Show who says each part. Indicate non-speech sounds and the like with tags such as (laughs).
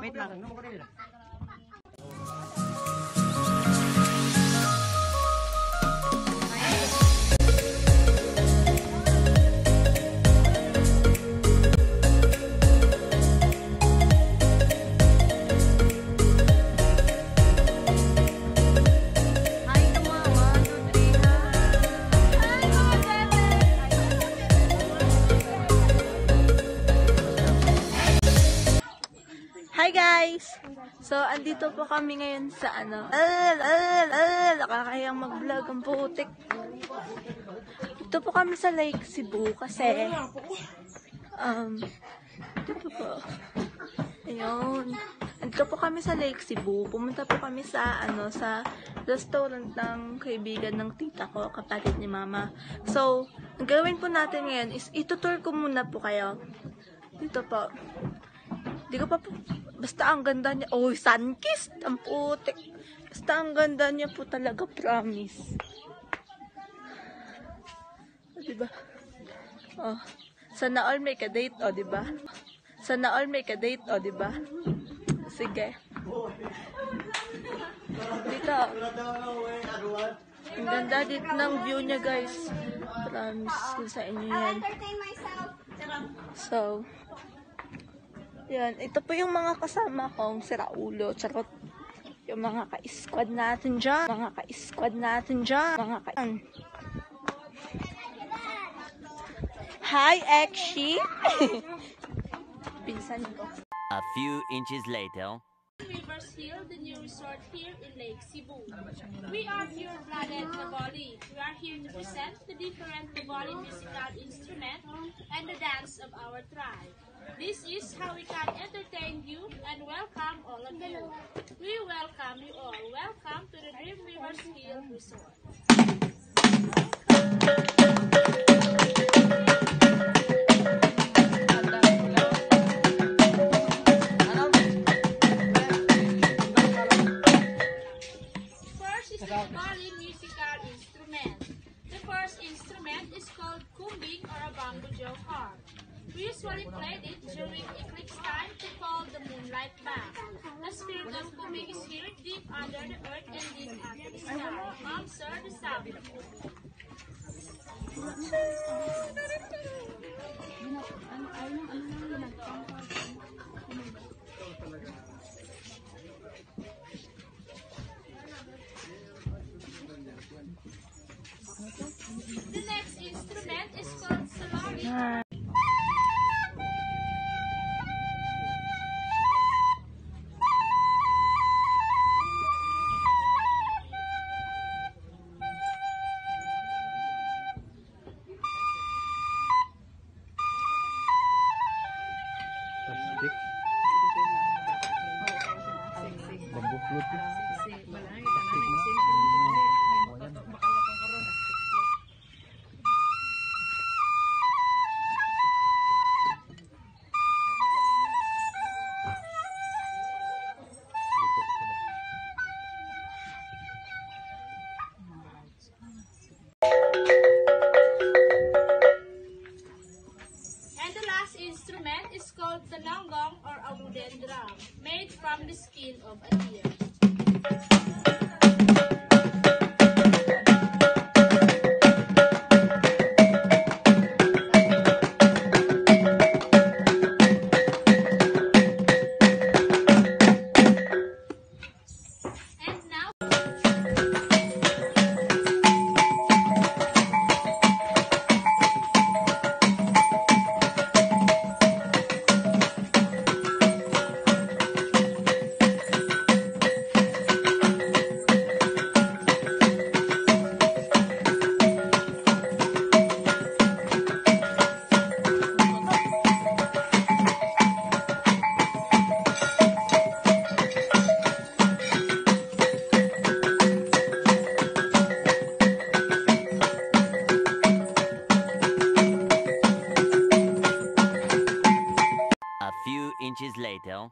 Speaker 1: 没得了我不给你了 So, andito po kami ngayon sa ano. Al, al, al, mag-vlog ang putik. Ito po kami sa Lake Cebu kasi um, dito po. Ayun. Andito po kami sa Lake Cebu. Pumunta po kami sa ano sa restaurant ng kaibigan ng tita ko, kapatid ni mama. So, ang gawin po natin ngayon is itutur ko muna po kayo. Dito po. Di ko pa po. Basta ang ganda niya. Oh, sunkissed. Ang putik. Basta ang ganda niya po talaga. Promise. Oh, diba? Oh. Sana all make a date. Oh, diba? Sana all make a date. Oh, diba? Sige. Dito. Ang ganda dito ng view niya, guys. Promise ko sa inyo yan.
Speaker 2: entertain myself.
Speaker 1: So, yan. Ito po yung mga kasama kong si Raulo. Charot. Yung mga ka-squad natin dyan. Mga ka-squad natin dyan. Mga ka... Hi, Ekshi! (laughs) Pinsan ko.
Speaker 3: A few inches later.
Speaker 4: Rivers Hill, the new resort here in Lake Cebu. We are pure-blooded Navali. We are here to present the different Navali musical instrument and the dance of our tribe. This is how we can entertain you and welcome all of you. We welcome you all. Welcome to the Dream Rivers Hill Resort. Deep under the earth and deep under the sky. Observe the sound of kumbing. The The last instrument is called the longgong or a wooden drum, made from the skin of a deer.
Speaker 3: Thank (laughs) you. Later.